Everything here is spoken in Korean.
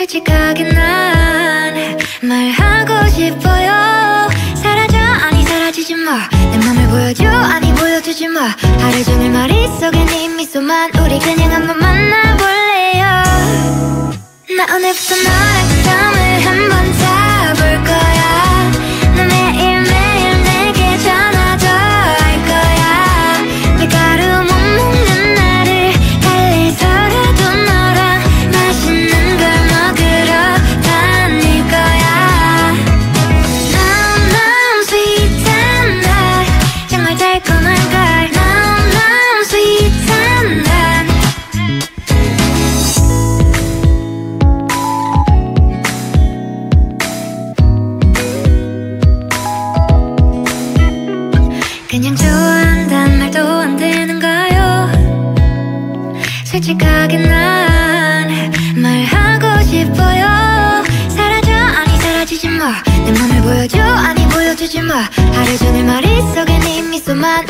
솔직하게 난 말하고 싶어요. 사라져 아니 사라지지 마내 맘을 보여줘 아니 보여주지 마. 하루 종일 머릿속에 네 미소만 우리 그냥 한번 만나볼래요. 나 오늘부터 너랑 솔직하게 난 말하고 싶어요. 사라져 아니 사라지지 마내 맘을 보여줘 아니 보여주지 마. 하루 종일 머릿속에 네 미소만